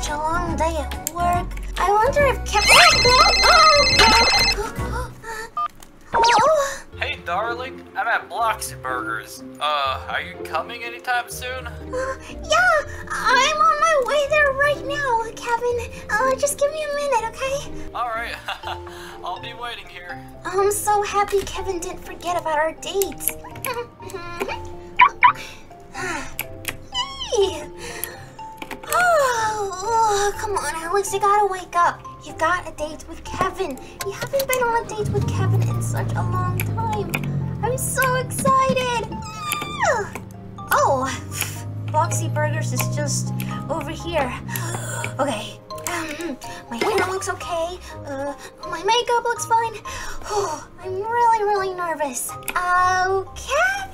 such a long day at work. I wonder if Kevin. Oh, Hello? Hey, darling. I'm at Bloxy Burgers. Uh, are you coming anytime soon? Uh, yeah, I'm on my way there right now, Kevin. Uh, just give me a minute, okay? Alright, I'll be waiting here. I'm so happy Kevin didn't forget about our dates. come on, Alex, you gotta wake up. You got a date with Kevin. You haven't been on a date with Kevin in such a long time. I'm so excited. Oh, Bloxy Burgers is just over here. Okay, um, my hair looks okay. Uh, my makeup looks fine. Oh, I'm really, really nervous. Oh, Kevin!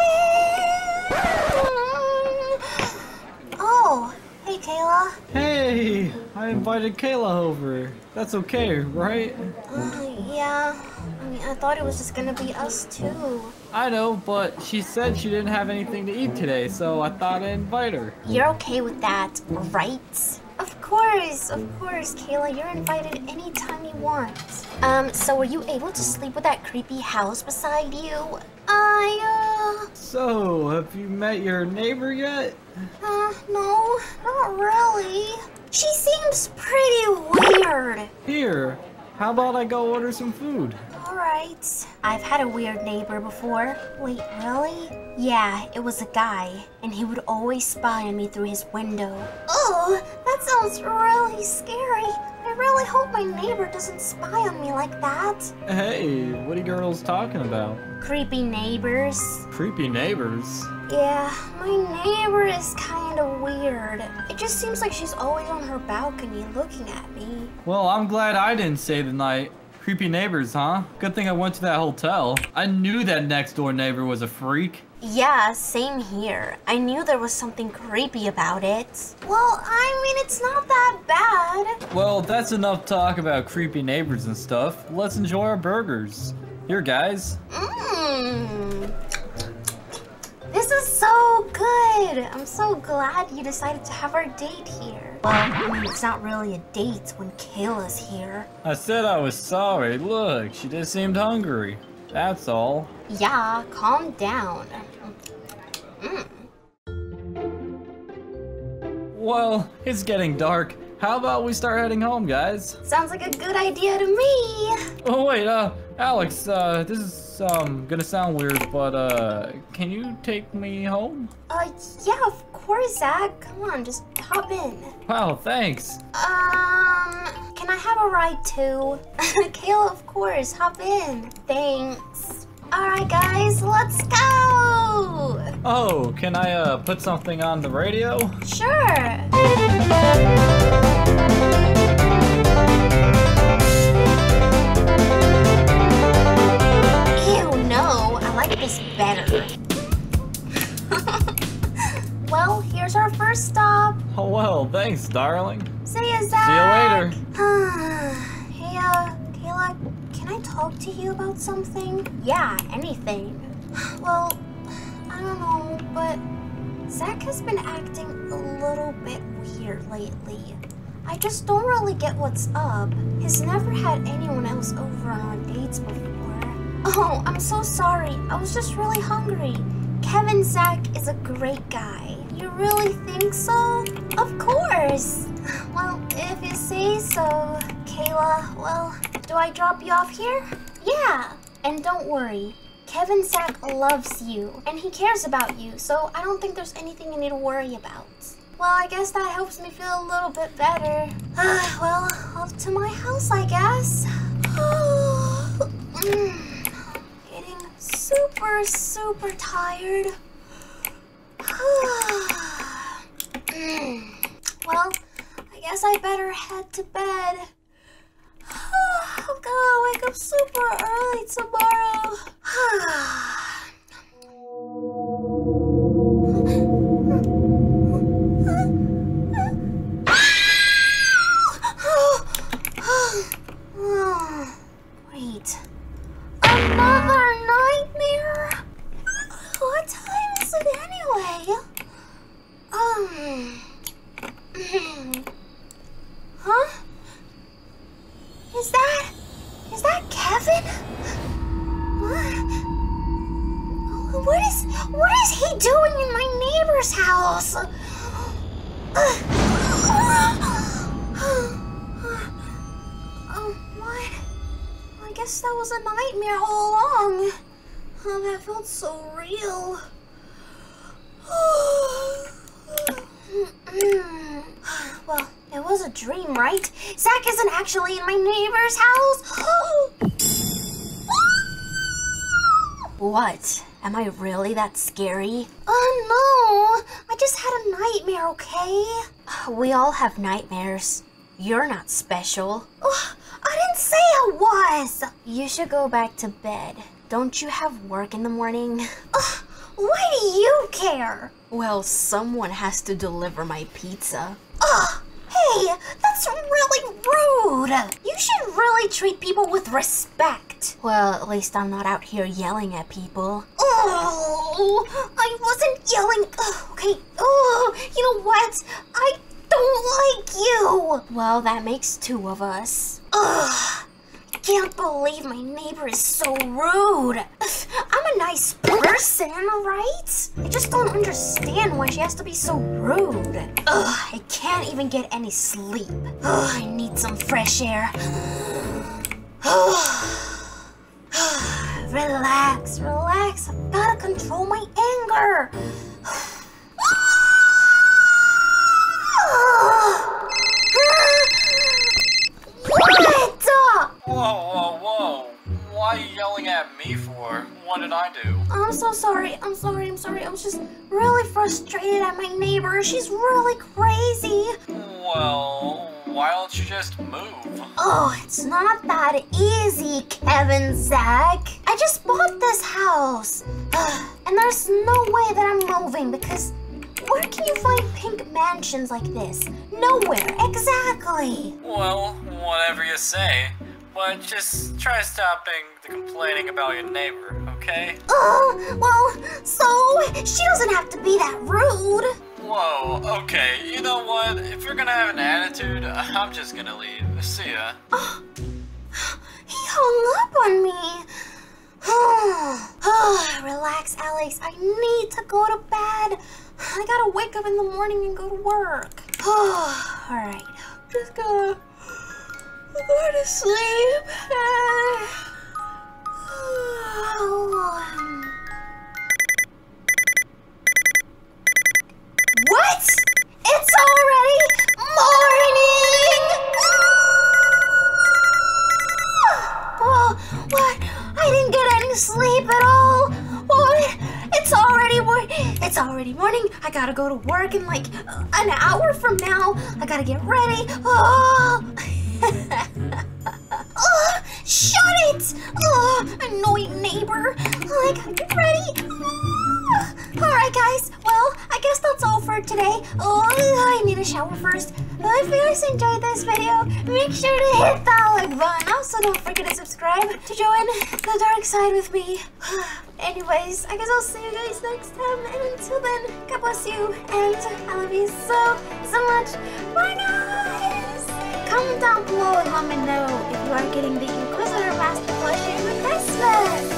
Oh, hey, Kayla. Hey, I invited Kayla over. That's okay, right? Uh, yeah. I mean, I thought it was just gonna be us two. I know, but she said she didn't have anything to eat today, so I thought I'd invite her. You're okay with that, right? Of course, of course, Kayla. You're invited anytime you want. Um, so were you able to sleep with that creepy house beside you? I, uh... So, have you met your neighbor yet? Uh, no. She seems pretty weird. Here, how about I go order some food? Alright. I've had a weird neighbor before. Wait, really? Yeah, it was a guy, and he would always spy on me through his window. Oh, that sounds really scary. I really hope my neighbor doesn't spy on me like that. Hey, what are you girls talking about? Creepy neighbors. Creepy neighbors? Yeah, my neighbor is kind of weird. It just seems like she's always on her balcony looking at me. Well, I'm glad I didn't stay the night. Creepy neighbors, huh? Good thing I went to that hotel. I knew that next door neighbor was a freak. Yeah, same here. I knew there was something creepy about it. Well, I mean, it's not that bad. Well, that's enough talk about creepy neighbors and stuff. Let's enjoy our burgers. Here, guys. Mmm. This is so good. I'm so glad you decided to have our date here. Well, I mean, it's not really a date when Kayla's here. I said I was sorry. Look, she just seemed hungry. That's all. Yeah, calm down. Mm. Well, it's getting dark. How about we start heading home, guys? Sounds like a good idea to me. Oh, wait, uh, Alex, uh, this is, um, gonna sound weird, but, uh, can you take me home? Uh, yeah, of course, Zach. Come on, just hop in. Wow, thanks. Um, can I have a ride too? Kayla, of course, hop in. Thanks. Alright, guys, let's go! Oh, can I, uh, put something on the radio? Sure. Like this better. well, here's our first stop. Oh, well, thanks, darling. See you, Zach. See you later. hey, uh, Kayla, can I talk to you about something? Yeah, anything. Well, I don't know, but Zach has been acting a little bit weird lately. I just don't really get what's up. He's never had anyone else over on our dates before. Oh, I'm so sorry. I was just really hungry. Kevin Zach is a great guy. You really think so? Of course. Well, if you say so, Kayla, well, do I drop you off here? Yeah. And don't worry, Kevin Zach loves you, and he cares about you, so I don't think there's anything you need to worry about. Well, I guess that helps me feel a little bit better. Well, off to my house, I guess. Mm. Super, super tired. Well, I guess I better head to bed. I'm gonna wake up super early tomorrow. guess that was a nightmare all along. Oh, that felt so real. well, it was a dream, right? Zach isn't actually in my neighbor's house. what? Am I really that scary? Oh no! I just had a nightmare, okay? We all have nightmares. You're not special. Oh, didn't say I was! You should go back to bed. Don't you have work in the morning? Ugh, why do you care? Well, someone has to deliver my pizza. Ugh, hey, that's really rude. You should really treat people with respect. Well, at least I'm not out here yelling at people. Oh, I wasn't yelling. Ugh, okay, oh, you know what? I don't like you. Well, that makes two of us. Ugh. I can't believe my neighbor is so rude. I'm a nice person, right? I just don't understand why she has to be so rude. Ugh, I can't even get any sleep. Ugh, I need some fresh air. relax, relax. I've gotta control my anger. I'm sorry. I was just really frustrated at my neighbor. She's really crazy. Well, why don't you just move? Oh, it's not that easy, Kevin Zach. I just bought this house. and there's no way that I'm moving because where can you find pink mansions like this? Nowhere, exactly. Well, whatever you say. But just try stopping the complaining about your neighbor, okay? Oh, well, so she doesn't have to be that rude. Whoa, okay, you know what? If you're gonna have an attitude, uh, I'm just gonna leave. See ya. Oh, he hung up on me. oh, relax, Alex. I need to go to bed. I gotta wake up in the morning and go to work. Oh, all right. Just gotta go to sleep. What? It's already morning! Oh, what? I didn't get any sleep at all. What? It's already morning. It's already morning. I gotta go to work in like an hour from now. I gotta get ready. Oh. oh shut it! Oh, annoying neighbor. I gotta get ready. Ah. Alright guys, well, I guess that's all for today. Oh, I need a shower first. If you guys enjoyed this video, make sure to hit that like button. Also, don't forget to subscribe to join the dark side with me. Anyways, I guess I'll see you guys next time. And until then, God bless you. And I love you so, so much. Bye guys! Comment down below and let me know if you are getting the Inquisitor Master plushie for Christmas.